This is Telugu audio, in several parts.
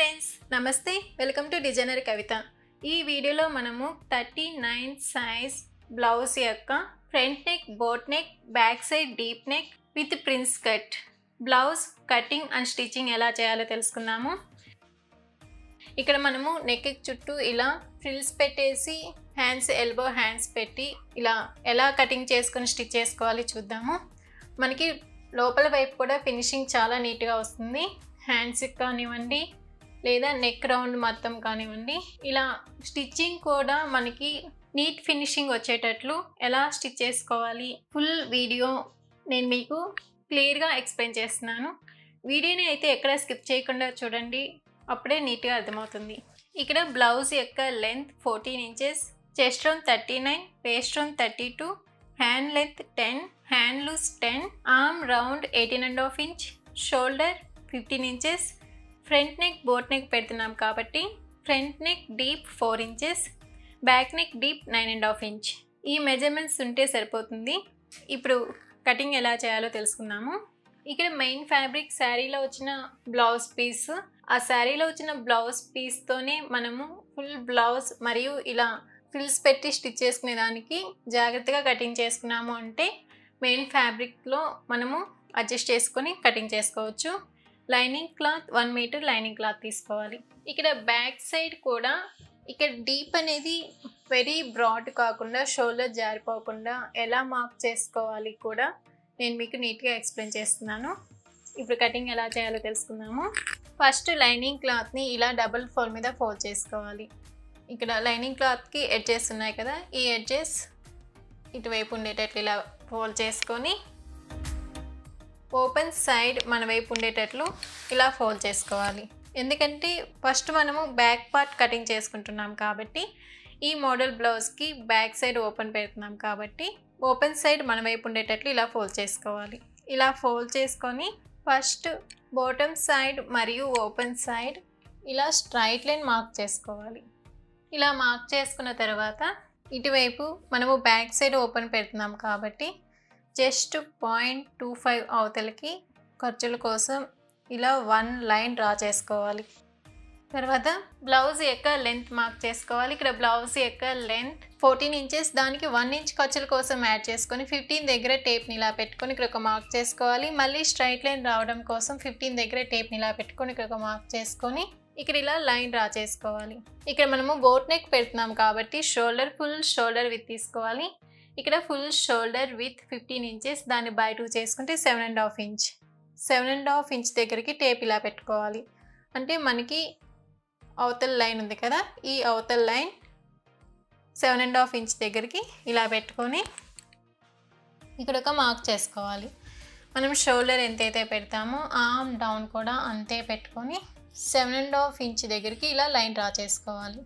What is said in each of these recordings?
ఫ్రెండ్స్ నమస్తే వెల్కమ్ టు డిజైనర్ కవిత ఈ వీడియోలో మనము థర్టీ నైన్ సైజ్ బ్లౌజ్ యొక్క front neck boat neck back side deep neck with prince cut blouse cutting and stitching ఎలా చేయాలో తెలుసుకున్నాము ఇక్కడ మనము నెక్ చుట్టూ ఇలా ఫ్రిల్స్ పెట్టేసి హ్యాండ్స్ ఎల్బో హ్యాండ్స్ పెట్టి ఇలా ఎలా కటింగ్ చేసుకొని స్టిచ్ చేసుకోవాలి చూద్దాము. మనకి లోపల వైపు కూడా ఫినిషింగ్ చాలా నీట్గా వస్తుంది. హ్యాండ్స్కి కానివ్వండి లేదా నెక్ రౌండ్ మొత్తం కానివ్వండి. ఇలా స్టిచ్చింగ్ కూడా మనకి నీట్ ఫినిషింగ్ వచ్చేటట్లు ఎలా స్టిచ్ చేసుకోవాలి? ఫుల్ వీడియో నేను మీకు క్లియర్గా ఎక్స్ప్లెయిన్ చేస్తున్నాను. వీడియోని అయితే ఎక్కడ స్కిప్ చేయకుండా చూడండి. అప్పుడే నీట్గా అర్థమవుతుంది. ఇక్కడ బ్లౌజ్ యొక్క length fourteen inches chest round thirty nine waist round thirty two hand length ten hand loose ten arm round eighteen and half inch shoulder fifteen inches front neck boat neck పెడుతున్నాం కాబట్టి front neck deep four inches back neck deep nine and half inch. ఈ మెజర్మెంట్స్ ఉంటే సరిపోతుంది. ఇప్పుడు కటింగ్ ఎలా చేయాలో తెలుసుకుందాము. ఇక్కడ మెయిన్ ఫ్యాబ్రిక్ శారీలో వచ్చిన బ్లౌజ్ పీస్. ఆ శారీలో వచ్చిన బ్లౌజ్ పీస్తోనే మనము ఫుల్ బ్లౌజ్ మరియు ఇలా ఫిల్స్ పెట్టి స్టిచ్ చేసుకునే దానికి జాగ్రత్తగా కటింగ్ చేసుకున్నాము అంటే మెయిన్ ఫ్యాబ్రిక్లో మనము అడ్జస్ట్ చేసుకొని కటింగ్ చేసుకోవచ్చు. Lining cloth one metre lining cloth తీసుకోవాలి. ఇక్కడ బ్యాక్ సైడ్ కూడా ఇక్కడ డీప్ అనేది వెరీ బ్రాడ్ కాకుండా షోల్డర్ జారిపోకుండా ఎలా మార్క్ చేసుకోవాలి కూడా నేను మీకు నీట్గా ఎక్స్ప్లెయిన్ చేస్తున్నాను. ఇప్పుడు కటింగ్ ఎలా చేయాలో తెలుసుకుందాము. ఫస్ట్ లైనింగ్ క్లాత్ని ఇలా డబుల్ ఫోల్ మీద ఫోల్డ్ చేసుకోవాలి. ఇక్కడ లైనింగ్ క్లాత్కి ఎడ్జెస్ ఉన్నాయి కదా ఈ ఎడ్జెస్ ఇటువైపు ఉండేటట్లు ఇలా ఫోల్డ్ చేసుకొని ఓపెన్ సైడ్ మన వైపు ఉండేటట్లు ఇలా ఫోల్డ్ చేసుకోవాలి. ఎందుకంటే ఫస్ట్ మనము బ్యాక్ పార్ట్ కటింగ్ చేసుకుంటున్నాం కాబట్టి ఈ మోడల్ బ్లౌజ్కి బ్యాక్ సైడ్ ఓపెన్ పెడుతున్నాం కాబట్టి ఓపెన్ సైడ్ మన వైపు ఉండేటట్లు ఇలా ఫోల్డ్ చేసుకోవాలి. ఇలా ఫోల్డ్ చేసుకొని ఫస్ట్ బాటమ్ సైడ్ మరియు ఓపెన్ సైడ్ ఇలా స్ట్రైట్ లైన్ మార్క్ చేసుకోవాలి. ఇలా మార్క్ చేసుకున్న తర్వాత ఇటువైపు మనము బ్యాక్ సైడ్ ఓపెన్ పెడుతున్నాం కాబట్టి జస్ట్ పాయింట్ టూ ఫైవ్ అవతలకి ఖర్చుల కోసం ఇలా వన్ లైన్ డ్రా చేసుకోవాలి. తర్వాత బ్లౌజ్ యొక్క లెంత్ మార్క్ చేసుకోవాలి. ఇక్కడ బ్లౌజ్ యొక్క లెంత్ ఫోర్టీన్ ఇంచెస్ దానికి వన్ ఇంచ్ ఖర్చుల కోసం యాడ్ చేసుకొని ఫిఫ్టీన్ దగ్గర టేప్ని ఇలా పెట్టుకొని ఇక్కడ ఒక మార్క్ చేసుకోవాలి. మళ్ళీ స్ట్రైట్ లైన్ రావడం కోసం ఫిఫ్టీన్ దగ్గర టేప్ని ఇలా పెట్టుకొని ఇక్కడ ఒక మార్క్ చేసుకొని ఇక్కడ ఇలా లైన్ డ్రా చేసుకోవాలి. ఇక్కడ మనము బోట్ నెక్ పెడుతున్నాం కాబట్టి షోల్డర్ ఫుల్ షోల్డర్ విత్ తీసుకోవాలి. ఇక్కడ full shoulder width fifteen inches దాన్ని బై టూ చేసుకుంటే seven and half inch. Seven and half inch దగ్గరికి టేప్ ఇలా పెట్టుకోవాలి. అంటే మనకి అవతల లైన్ ఉంది కదా ఈ అవతల line seven and half inch దగ్గరికి ఇలా పెట్టుకొని ఇక్కడ ఒక మార్క్ చేసుకోవాలి. మనం షోల్డర్ ఎంతైతే పెడతామో ఆర్మ్ డౌన్ కూడా అంతే పెట్టుకొని సెవెన్ అండ్ హాఫ్ ఇంచ్ దగ్గరికి ఇలా లైన్ డ్రా చేసుకోవాలి.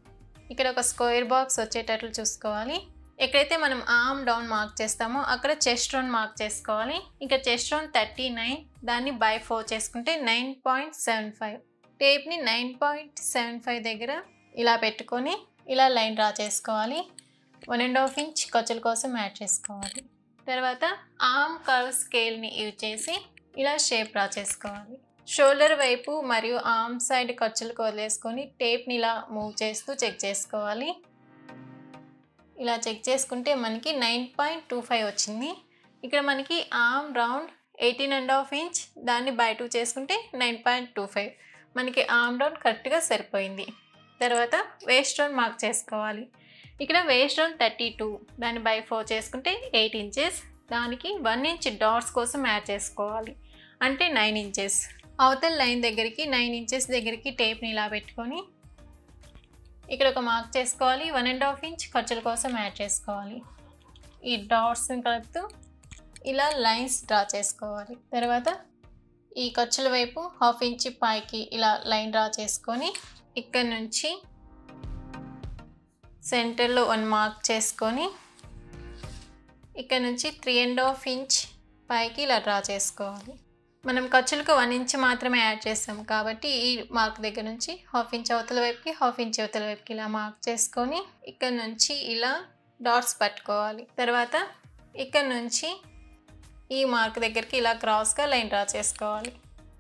ఇక్కడ ఒక స్క్వేర్ బాక్స్ వచ్చేటట్లు చూసుకోవాలి. ఎక్కడైతే మనం ఆర్మ్ డౌన్ మార్క్ చేస్తామో అక్కడ చెస్ట్ రౌండ్ మార్క్ చేసుకోవాలి. ఇంకా చెస్ట్ రౌండ్ థర్టీ నైన్ దాన్ని బై ఫోర్ చేసుకుంటే నైన్ పాయింట్ సెవెన్ ఫైవ్ టేప్ని నైన్ పాయింట్ సెవెన్ ఫైవ్ దగ్గర ఇలా పెట్టుకొని ఇలా లైన్ డ్రా చేసుకోవాలి. వన్ అండ్ హాఫ్ ఇంచ్ ఖర్చుల కోసం యాడ్ చేసుకోవాలి. తర్వాత ఆర్మ్ కర్వ్ స్కేల్ని యూజ్ చేసి ఇలా షేప్ డ్రా చేసుకోవాలి. షోల్డర్ వైపు మరియు ఆర్మ్ సైడ్ ఖర్చులకు వదిలేసుకొని టేప్ని ఇలా మూవ్ చేస్తూ చెక్ చేసుకోవాలి. ఇలా చెక్ చేసుకుంటే మనకి నైన్ పాయింట్ టూ ఫైవ్ వచ్చింది. ఇక్కడ మనకి arm round eighteen and half inch దాన్ని బై టూ చేసుకుంటే నైన్ పాయింట్ టూ ఫైవ్. మనకి ఆమ్ రౌండ్ కరెక్ట్గా సరిపోయింది. తర్వాత వేస్ట్ రౌండ్ మార్క్ చేసుకోవాలి. ఇక్కడ వేస్ట్ రౌండ్ థర్టీ టూ దాన్ని బై ఫోర్ చేసుకుంటే ఎయిట్ ఇంచెస్ దానికి వన్ ఇంచ్ డాట్స్ కోసం యాడ్ చేసుకోవాలి. అంటే నైన్ ఇంచెస్. అవతల లైన్ దగ్గరికి నైన్ ఇంచెస్ దగ్గరికి టేప్ని ఇలా పెట్టుకొని ఇక్కడ ఒక మార్క్ చేసుకోవాలి. వన్ అండ్ హాఫ్ ఇంచ్ ఖర్చుల కోసం యాడ్ చేసుకోవాలి. ఈ డాట్స్ని కలుపుతూ ఇలా లైన్స్ డ్రా చేసుకోవాలి. తర్వాత ఈ ఖర్చుల వైపు హాఫ్ ఇంచ్ పైకి ఇలా లైన్ డ్రా చేసుకొని ఇక్కడ నుంచి సెంటర్లో వన్ మార్క్ చేసుకొని ఇక్కడ నుంచి త్రీ అండ్ హాఫ్ ఇంచ్ పైకి ఇలా డ్రా చేసుకోవాలి. మనం ఖర్చులకు వన్ ఇంచ్ మాత్రమే యాడ్ చేస్తాం కాబట్టి ఈ మార్క్ దగ్గర నుంచి హాఫ్ ఇంచ్ అవతల వైపుకి హాఫ్ ఇంచ్ అవతల వైపుకి ఇలా మార్క్ చేసుకొని ఇక్కడ నుంచి ఇలా డాట్స్ పట్టుకోవాలి. తర్వాత ఇక్కడ నుంచి ఈ మార్క్ దగ్గరికి ఇలా క్రాస్గా లైన్ డ్రా చేసుకోవాలి.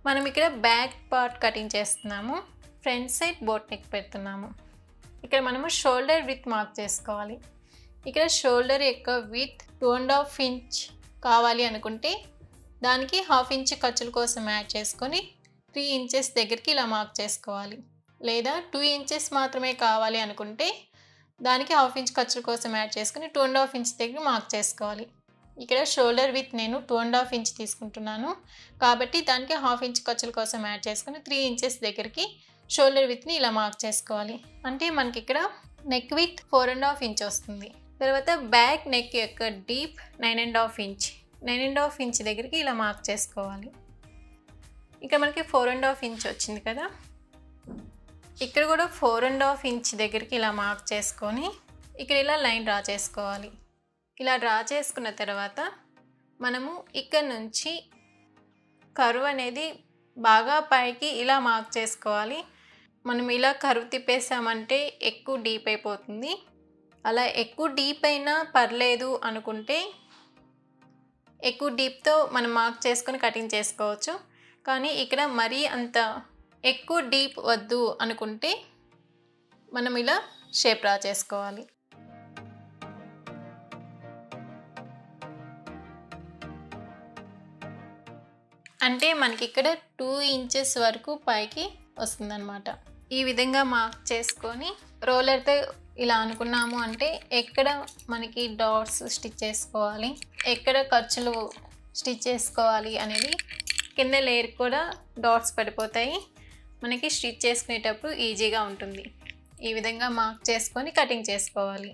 మనం ఇక్కడ బ్యాక్ పార్ట్ కటింగ్ చేస్తున్నాము ఫ్రంట్ సైడ్ బోట్ నెక్ పెడుతున్నాము. ఇక్కడ మనము షోల్డర్ విత్ మార్క్ చేసుకోవాలి. ఇక్కడ షోల్డర్ యొక్క width two and half inch కావాలి అనుకుంటే దానికి హాఫ్ ఇంచ్ ఖర్చుల కోసం యాడ్ చేసుకొని త్రీ ఇంచెస్ దగ్గరికి ఇలా మార్క్ చేసుకోవాలి. లేదా టూ ఇంచెస్ మాత్రమే కావాలి అనుకుంటే దానికి హాఫ్ ఇంచ్ ఖర్చుల కోసం యాడ్ చేసుకుని టూ అండ్ హాఫ్ ఇంచ్ దగ్గర మార్క్ చేసుకోవాలి. ఇక్కడ షోల్డర్ విత్ నేను టూ అండ్ హాఫ్ ఇంచ్ తీసుకుంటున్నాను. కాబట్టి దానికి హాఫ్ ఇంచ్ ఖర్చుల కోసం యాడ్ చేసుకుని త్రీ ఇంచెస్ దగ్గరికి షోల్డర్ విత్ని ఇలా మార్క్ చేసుకోవాలి. అంటే మనకి ఇక్కడ neck width four and half inch వస్తుంది. తర్వాత బ్యాక్ నెక్ యొక్క deep nine and half inch. Nine and half inch దగ్గరికి ఇలా మార్క్ చేసుకోవాలి. ఇక్కడ మనకి ఫోర్ అండ్ హాఫ్ ఇంచ్ వచ్చింది కదా. ఇక్కడ కూడా ఫోర్ అండ్ హాఫ్ ఇంచ్ దగ్గరికి ఇలా మార్క్ చేసుకొని ఇక్కడ ఇలా లైన్ డ్రా చేసుకోవాలి. ఇలా డ్రా చేసుకున్న తర్వాత మనము ఇక్కడ నుంచి కరువు అనేది బాగా పైకి ఇలా మార్క్ చేసుకోవాలి. మనం ఇలా కరువు తిప్పేసామంటే ఎక్కువ డీప్ అయిపోతుంది. అలా ఎక్కువ డీప్ అయినా పర్లేదు అనుకుంటే ఎక్కువ డీప్తో మనం మార్క్ చేసుకొని కటింగ్ చేసుకోవచ్చు. కానీ ఇక్కడ మరీ అంత ఎక్కువ డీప్ వద్దు అనుకుంటే మనం ఇలా షేప్ రా చేసుకోవాలి. అంటే మనకి ఇక్కడ టూ ఇంచెస్ వరకు పైకి వస్తుందన్నమాట. ఈ విధంగా మార్క్ చేసుకొని రోలర్తో ఇలా అనుకున్నాము అంటే ఎక్కడ మనకి డాట్స్ స్టిచ్ చేసుకోవాలి. ఎక్కడ ఖర్చులు స్టిచ్ చేసుకోవాలి అనేది కింద లేయర్ కూడా డాట్స్ పడిపోతాయి. మనకి స్టిచ్ చేసుకునేటప్పుడు ఈజీగా ఉంటుంది. ఈ విధంగా మార్క్ చేసుకొని కటింగ్ చేసుకోవాలి.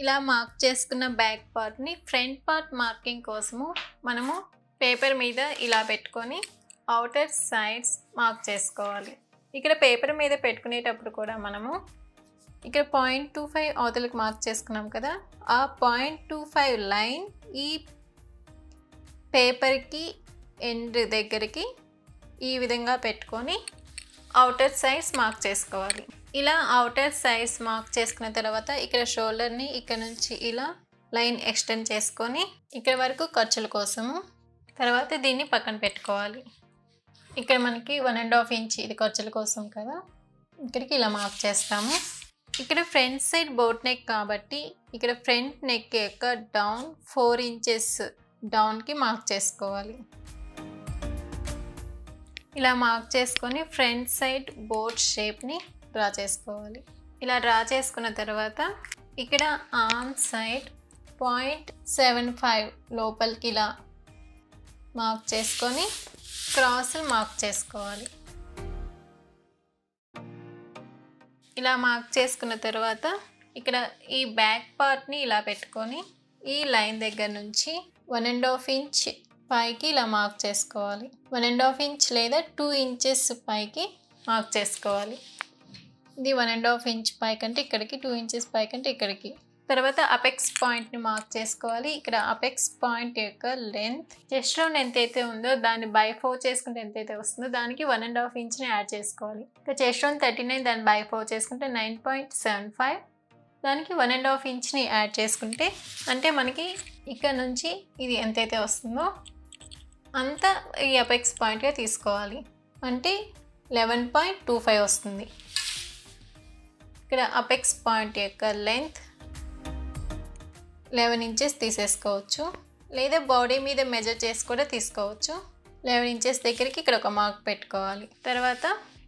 ఇలా మార్క్ చేసుకున్న బ్యాక్ పార్ట్ని ఫ్రంట్ పార్ట్ మార్కింగ్ కోసము మనము పేపర్ మీద ఇలా పెట్టుకొని అవుటర్ సైడ్స్ మార్క్ చేసుకోవాలి. ఇక్కడ పేపర్ మీద పెట్టుకునేటప్పుడు కూడా మనము ఇక్కడ పాయింట్ టూ ఫైవ్ అవతలకి మార్క్ చేసుకున్నాం కదా ఆ పాయింట్ టూ ఫైవ్ లైన్ ఈ పేపర్కి ఎండ్ దగ్గరికి ఈ విధంగా పెట్టుకొని అవుటర్ సైడ్స్ మార్క్ చేసుకోవాలి. ఇలా అవుటర్ సైడ్స్ మార్క్ చేసుకున్న తర్వాత ఇక్కడ షోల్డర్ని ఇక్కడ నుంచి ఇలా లైన్ ఎక్స్టెండ్ చేసుకొని ఇక్కడ వరకు ఖర్చుల కోసము తర్వాత దీన్ని పక్కన పెట్టుకోవాలి. ఇక్కడ మనకి వన్ అండ్ హాఫ్ ఇంచ్ ఇది ఖర్చుల కోసం కదా. ఇక్కడికి ఇలా మార్క్ చేస్తాము. ఇక్కడ ఫ్రంట్ సైడ్ బోట్ నెక్ కాబట్టి ఇక్కడ ఫ్రంట్ నెక్ యొక్క డౌన్ ఫోర్ ఇంచెస్ డౌన్కి మార్క్ చేసుకోవాలి. ఇలా మార్క్ చేసుకొని ఫ్రంట్ సైడ్ బోట్ షేప్ని డ్రా చేసుకోవాలి. ఇలా డ్రా చేసుకున్న తర్వాత ఇక్కడ arm side point seven five లోపలికి ఇలా మార్క్ చేసుకొని క్రాస్ మార్క్ చేసుకోవాలి. ఇలా మార్క్ చేసుకున్న తర్వాత ఇక్కడ ఈ బ్యాక్ పార్ట్ని ఇలా పెట్టుకొని ఈ లైన్ దగ్గర నుంచి వన్ అండ్ హాఫ్ ఇంచ్ పైకి ఇలా మార్క్ చేసుకోవాలి. వన్ అండ్ హాఫ్ ఇంచ్ లేదా టూ ఇంచెస్ పైకి మార్క్ చేసుకోవాలి. ఇది వన్ అండ్ హాఫ్ ఇంచ్ పైకి అంటే ఇక్కడికి టూ ఇంచెస్ పైకి అంటే ఇక్కడికి. తర్వాత అపెక్స్ పాయింట్ని మార్క్ చేసుకోవాలి. ఇక్కడ అపెక్స్ పాయింట్ యొక్క లెంత్ చెస్ట్ రౌండ్ ఎంతైతే ఉందో దాన్ని బై ఫోర్ చేసుకుంటే ఎంతైతే వస్తుందో దానికి వన్ అండ్ హాఫ్ ఇంచ్ని యాడ్ చేసుకోవాలి. ఇక చెస్ట్ రౌండ్ థర్టీ నైన్ దాన్ని బై ఫోర్ చేసుకుంటే నైన్ పాయింట్ సెవెన్ ఫైవ్. దానికి వన్ అండ్ హాఫ్ ఇంచ్ని యాడ్ చేసుకుంటే అంటే మనకి ఇక్కడ నుంచి ఇది ఎంతైతే వస్తుందో అంత ఈ అపెక్స్ పాయింట్గా తీసుకోవాలి. అంటే లెవెన్ పాయింట్ టూ ఫైవ్ వస్తుంది. ఇక్కడ అపెక్స్ పాయింట్ యొక్క లెంత్ లెవెన్ ఇంచెస్ తీసేసుకోవచ్చు. లేదా బాడీ మీద మెజర్ చేసి కూడా తీసుకోవచ్చు. లెవెన్ ఇంచెస్ దగ్గరికి ఇక్కడ ఒక మార్క్ పెట్టుకోవాలి. తర్వాత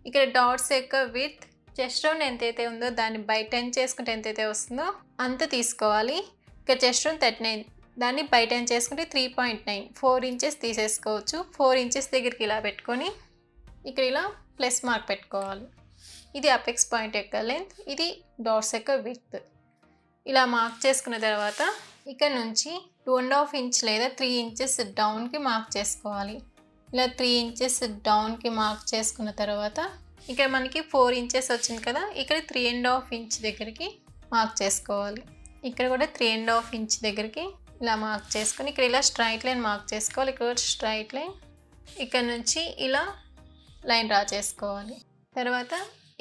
ఇక్కడ డాట్స్ యొక్క విత్ చెస్ట్ రౌండ్ ఎంతైతే ఉందో దాన్ని బై టెన్ చేసుకుంటే ఎంతైతే వస్తుందో అంత తీసుకోవాలి. ఇక్కడ చెస్ట్ రౌండ్ థర్టీ నైన్ దాన్ని బై టెన్ చేసుకుంటే three point nine four inches తీసేసుకోవచ్చు. ఫోర్ ఇంచెస్ దగ్గరికి ఇలా పెట్టుకొని ఇక్కడ ఇలా ప్లస్ మార్క్ పెట్టుకోవాలి. ఇది అపెక్స్ పాయింట్ యొక్క లెంత్ ఇది డాట్స్ యొక్క విత్ ఇలా మార్క్ చేసుకున్న తర్వాత ఇక్కడ నుంచి టూ అండ్ హాఫ్ ఇంచ్ లేదా త్రీ ఇంచెస్ డౌన్కి మార్క్ చేసుకోవాలి. ఇలా త్రీ ఇంచెస్ డౌన్కి మార్క్ చేసుకున్న తర్వాత ఇక్కడ మనకి ఫోర్ ఇంచెస్ వచ్చింది కదా ఇక్కడ త్రీ అండ్ హాఫ్ ఇంచ్ దగ్గరికి మార్క్ చేసుకోవాలి. ఇక్కడ కూడా త్రీ అండ్ హాఫ్ ఇంచ్ దగ్గరికి ఇలా మార్క్ చేసుకొని ఇక్కడ ఇలా స్ట్రైట్ లైన్ మార్క్ చేసుకోవాలి. ఇక్కడ స్ట్రైట్ లైన్ ఇక్కడ నుంచి ఇలా లైన్ డ్రా చేసుకోవాలి. తర్వాత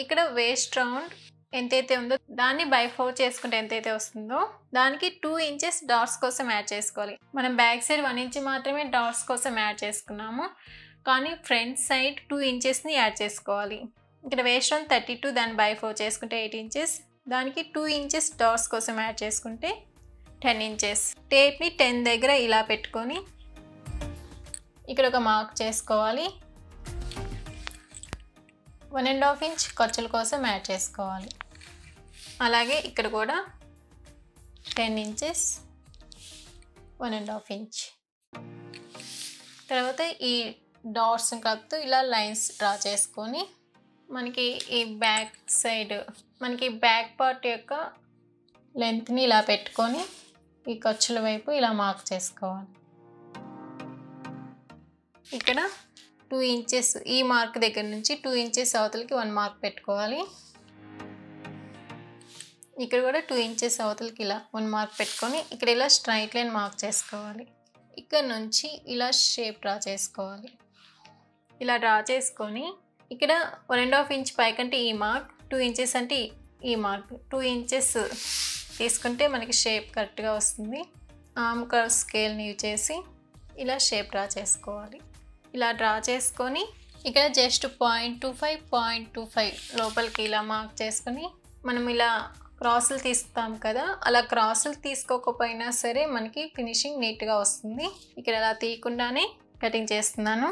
ఇక్కడ వేస్ట్ రౌండ్ ఎంతైతే ఉందో దాన్ని బై ఫోర్ చేసుకుంటే ఎంతైతే వస్తుందో దానికి టూ ఇంచెస్ డాట్స్ కోసం యాడ్ చేసుకోవాలి. మనం బ్యాక్ సైడ్ వన్ ఇంచ్ మాత్రమే డాట్స్ కోసం యాడ్ చేసుకున్నాము. కానీ ఫ్రంట్ సైడ్ టూ ఇంచెస్ని యాడ్ చేసుకోవాలి. ఇక్కడ వేస్ట్ రౌండ్ థర్టీ టూ దాన్ని బై ఫోర్ చేసుకుంటే ఎయిట్ ఇంచెస్ దానికి టూ ఇంచెస్ డాట్స్ కోసం యాడ్ చేసుకుంటే టెన్ ఇంచెస్ టేప్ని టెన్ దగ్గర ఇలా పెట్టుకొని ఇక్కడ ఒక మార్క్ చేసుకోవాలి. వన్ అండ్ హాఫ్ ఇంచ్ ఖర్చుల కోసం యాడ్ చేసుకోవాలి. అలాగే ఇక్కడ కూడా ten inches one and half inch. తర్వాత ఈ డాట్స్ కలుపుతూ ఇలా లైన్స్ డ్రా చేసుకొని మనకి ఈ బ్యాక్ సైడ్ మనకి బ్యాక్ పార్ట్ యొక్క లెంత్ని ఇలా పెట్టుకొని ఈ ఖర్చుల వైపు ఇలా మార్క్ చేసుకోవాలి. ఇక్కడ టూ ఇంచెస్ ఈ మార్క్ దగ్గర నుంచి టూ ఇంచెస్ అవతలకి వన్ మార్క్ పెట్టుకోవాలి. ఇక్కడ కూడా టూ ఇంచెస్ అవతలకి ఇలా వన్ మార్క్ పెట్టుకొని ఇక్కడ ఇలా స్ట్రైట్ లైన్ మార్క్ చేసుకోవాలి. ఇక్కడ నుంచి ఇలా షేప్ డ్రా చేసుకోవాలి. ఇలా డ్రా చేసుకొని ఇక్కడ వన్ అండ్ హాఫ్ ఇంచ్ పైకంటే ఈ మార్క్ టూ ఇంచెస్ అంటే ఈ మార్క్ టూ ఇంచెస్ తీసుకుంటే మనకి షేప్ కరెక్ట్గా వస్తుంది. ఆమ్ కర్వ్ స్కేల్ని యూజ్ చేసి ఇలా షేప్ డ్రా చేసుకోవాలి. ఇలా డ్రా చేసుకొని ఇక్కడ just point two five point two five లోపలికి ఇలా మార్క్ చేసుకొని మనం ఇలా క్రాసులు తీస్తాం కదా అలా క్రాసులు తీసుకోకపోయినా సరే మనకి ఫినిషింగ్ నీట్గా వస్తుంది. ఇక్కడ అలా తీయకుండానే కటింగ్ చేస్తున్నాను.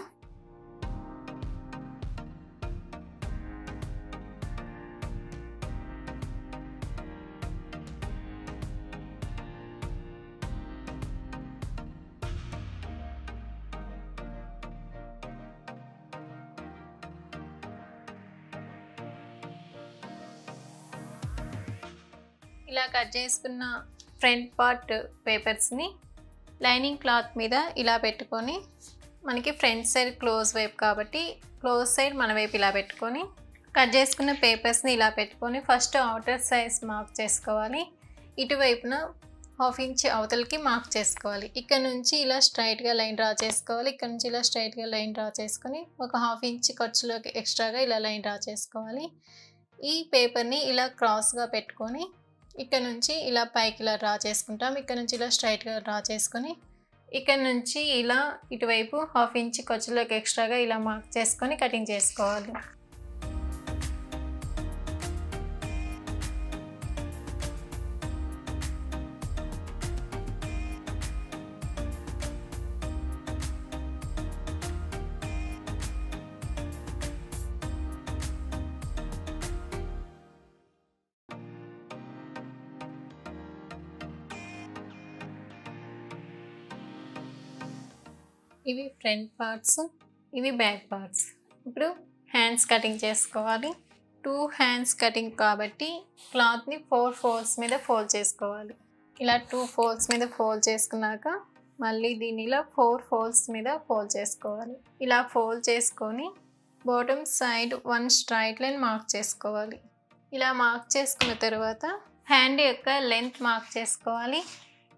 కట్ చేసుకున్న ఫ్రంట్ పార్ట్ పేపర్స్ని లైనింగ్ క్లాత్ మీద ఇలా పెట్టుకొని మనకి ఫ్రంట్ సైడ్ క్లోజ్ వైపు కాబట్టి క్లోజ్ సైడ్ మన వైపు ఇలా పెట్టుకొని కట్ చేసుకున్న పేపర్స్ని ఇలా పెట్టుకొని ఫస్ట్ అవుటర్ సైజ్ మార్క్ చేసుకోవాలి. ఇటువైపున హాఫ్ ఇంచ్ అవతలకి మార్క్ చేసుకోవాలి. ఇక్కడ నుంచి ఇలా స్ట్రైట్గా లైన్ డ్రా చేసుకోవాలి. ఇక్కడ నుంచి ఇలా స్ట్రైట్గా లైన్ డ్రా చేసుకొని ఒక హాఫ్ ఇంచ్ ఖర్చులోకి ఎక్స్ట్రాగా ఇలా లైన్ డ్రా చేసుకోవాలి. ఈ పేపర్ని ఇలా క్రాస్గా పెట్టుకొని ఇక్కడ నుంచి ఇలా పైకి ఇలా డ్రా చేసుకుంటాం. ఇక్కడ నుంచి ఇలా స్ట్రైట్గా డ్రా చేసుకొని ఇక్కడ నుంచి ఇలా ఇటువైపు హాఫ్ ఇంచ్ ఖర్చులోకి ఎక్స్ట్రాగా ఇలా మార్క్ చేసుకొని కటింగ్ చేసుకోవాలి. ఇవి ఫ్రంట్ పార్ట్స్ ఇవి బ్యాక్ పార్ట్స్. ఇప్పుడు హ్యాండ్స్ కటింగ్ చేసుకోవాలి. టూ హ్యాండ్స్ కటింగ్ కాబట్టి క్లాత్ని ఫోర్ ఫోల్డ్స్ మీద ఫోల్డ్ చేసుకోవాలి. ఇలా టూ ఫోల్డ్స్ మీద ఫోల్డ్ చేసుకున్నాక మళ్ళీ దీని ఇలా ఫోర్ ఫోల్డ్స్ మీద ఫోల్డ్ చేసుకోవాలి. ఇలా ఫోల్డ్ చేసుకొని bottom side one straight line mark చేసుకోవాలి. ఇలా మార్క్ చేసుకున్న తర్వాత హ్యాండ్ యొక్క లెంత్ మార్క్ చేసుకోవాలి.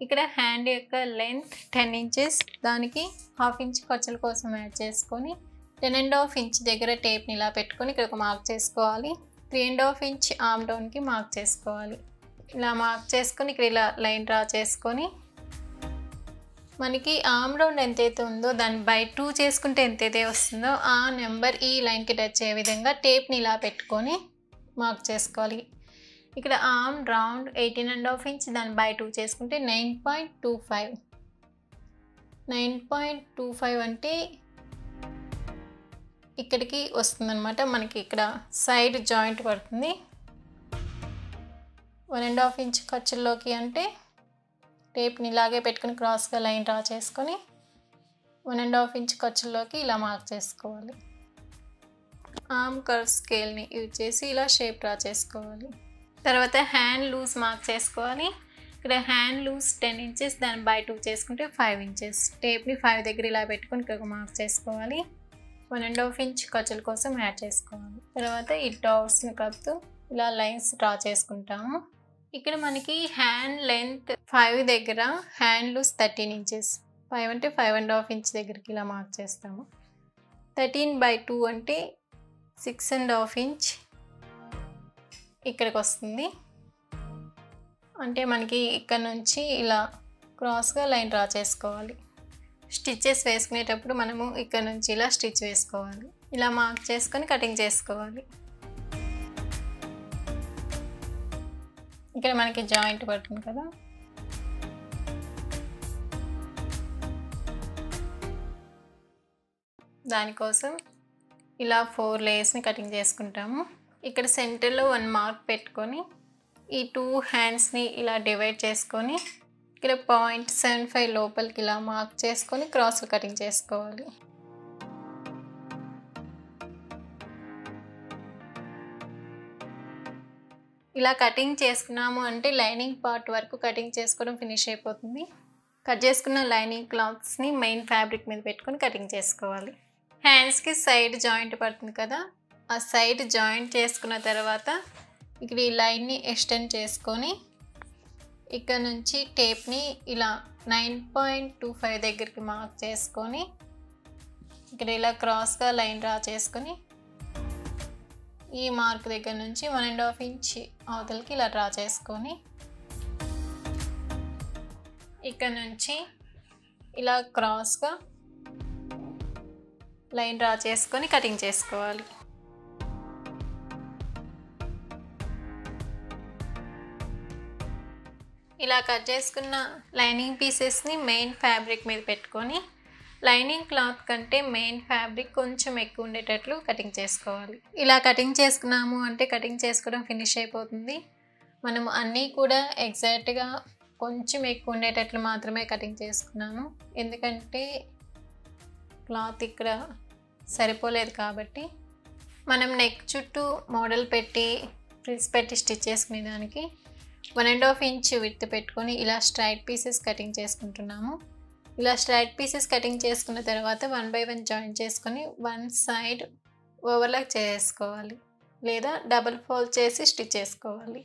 ఇక్కడ హ్యాండ్ యొక్క లెంత్ టెన్ ఇంచెస్ దానికి హాఫ్ ఇంచ్ ఖర్చుల కోసం యాడ్ చేసుకొని టెన్ అండ్ హాఫ్ ఇంచ్ దగ్గర టేప్ని ఇలా పెట్టుకొని ఇక్కడ ఒక మార్క్ చేసుకోవాలి. Three and half inch arm డౌన్కి mark చేసుకోవాలి. ఇలా మార్క్ చేసుకొని ఇక్కడ ఇలా లైన్ డ్రా చేసుకొని మనకి ఆమ్ రౌండ్ ఎంతైతే ఉందో దాన్ని బై టూ చేసుకుంటే ఎంతైతే వస్తుందో ఆ నెంబర్ ఈ లైన్కి టచ్ అయ్యే విధంగా టేప్ని ఇలా పెట్టుకొని మార్క్ చేసుకోవాలి. ఇక్కడ arm round eighteen and half inch దాన్ని బై టూ చేసుకుంటే nine point two five nine point two five అంటే ఇక్కడికి వస్తుందన్నమాట. మనకి ఇక్కడ సైడ్ జాయింట్ పడుతుంది. వన్ అండ్ హాఫ్ ఇంచ్ ఖర్చుల్లోకి అంటే టేప్ని ఇలాగే పెట్టుకుని క్రాస్గా లైన్ డ్రా చేసుకొని వన్ అండ్ హాఫ్ ఇంచ్ ఖర్చుల్లోకి ఇలా మార్క్ చేసుకోవాలి. ఆమ్ కర్వ్ స్కేల్ని యూజ్ చేసి ఇలా షేప్ డ్రా చేసుకోవాలి. తర్వాత హ్యాండ్ లూజ్ మార్క్ చేసుకోవాలి. ఇక్కడ హ్యాండ్ లూజ్ టెన్ ఇంచెస్ దాన్ని బై టూ చేసుకుంటే ఫైవ్ ఇంచెస్. టేప్ని ఫైవ్ దగ్గర ఇలా పెట్టుకొని ఇక్కడ మార్క్ చేసుకోవాలి. వన్ అండ్ హాఫ్ ఇంచ్ ఖర్చుల కోసం యాడ్ చేసుకోవాలి. తర్వాత ఈ డాట్స్ని కలుపుతూ ఇలా లైన్స్ డ్రా చేసుకుంటాము. ఇక్కడ మనకి హ్యాండ్ లెంత్ ఫైవ్ దగ్గర hand loose thirteen inches. Five అంటే ఫైవ్ అండ్ హాఫ్ ఇంచ్ దగ్గరికి ఇలా మార్క్ చేస్తాము. థర్టీన్ బై టూ అంటే సిక్స్ అండ్ హాఫ్ ఇంచ్. ఇక్కడికి వస్తుంది అంటే మనకి ఇక్కడ నుంచి ఇలా క్రాస్గా లైన్ డ్రా చేసుకోవాలి. స్టిచ్చెస్ వేసుకునేటప్పుడు మనము ఇక్కడ నుంచి ఇలా స్టిచ్ వేసుకోవాలి. ఇలా మార్క్ చేసుకొని కటింగ్ చేసుకోవాలి. ఇక్కడ మనకి జాయింట్ పడుతుంది కదా. దానికోసం ఇలా ఫోర్ లేయర్స్ని కటింగ్ చేసుకుంటాము. ఇక్కడ సెంటర్లో వన్ మార్క్ పెట్టుకొని ఈ టూ హ్యాండ్స్ని ఇలా డివైడ్ చేసుకొని ఇక్కడ పాయింట్ సెవెన్ ఫైవ్ లోపలికి ఇలా మార్క్ చేసుకొని క్రాస్ కటింగ్ చేసుకోవాలి. ఇలా కటింగ్ చేసుకున్నాము అంటే లైనింగ్ పార్ట్ వరకు కటింగ్ చేసుకోవడం ఫినిష్ అయిపోతుంది. కట్ చేసుకున్న లైనింగ్ క్లాత్స్ని మెయిన్ ఫ్యాబ్రిక్ మీద పెట్టుకొని కటింగ్ చేసుకోవాలి. హ్యాండ్స్కి సైడ్ జాయింట్ పడుతుంది కదా ఆ సైడ్ జాయింట్ చేసుకున్న తర్వాత ఇక్కడ ఈ లైన్ని ఎక్స్టెండ్ చేసుకొని ఇక్కడ నుంచి టేప్ని ఇలా నైన్ పాయింట్ టూ ఫైవ్ దగ్గరికి మార్క్ చేసుకొని ఇక్కడ ఇలా క్రాస్గా లైన్ డ్రా చేసుకొని ఈ మార్క్ దగ్గర నుంచి వన్ అండ్ హాఫ్ ఇంచ్ అవతలకి ఇలా డ్రా చేసుకొని ఇక్కడ నుంచి ఇలా క్రాస్గా లైన్ డ్రా చేసుకొని కటింగ్ చేసుకోవాలి. ఇలా కట్ చేసుకున్న లైనింగ్ పీసెస్ని మెయిన్ ఫ్యాబ్రిక్ మీద పెట్టుకొని లైనింగ్ క్లాత్ కంటే మెయిన్ ఫ్యాబ్రిక్ కొంచెం ఎక్కువ ఉండేటట్లు కటింగ్ చేసుకోవాలి. ఇలా కటింగ్ చేసుకున్నాము అంటే కటింగ్ చేసుకోవడం ఫినిష్ అయిపోతుంది. మనం అన్నీ కూడా ఎగ్జాక్ట్గా కొంచెం ఎక్కువ ఉండేటట్లు మాత్రమే కటింగ్ చేసుకున్నాను ఎందుకంటే క్లాత్ ఇక్కడ సరిపోలేదు కాబట్టి మనం నెక్ చుట్టూ మోడల్ పెట్టి ఫ్రిల్స్ పెట్టి స్టిచ్ చేసుకునే దానికి one and half inch width పెట్టుకొని ఇలా స్ట్రైట్ పీసెస్ కటింగ్ చేసుకుంటున్నాము. ఇలా స్ట్రైట్ పీసెస్ కటింగ్ చేసుకున్న తర్వాత వన్ బై వన్ జాయిన్ చేసుకొని వన్ సైడ్ ఓవర్లాక్ చేసుకోవాలి. లేదా డబుల్ ఫోల్డ్ చేసి స్టిచ్ చేసుకోవాలి.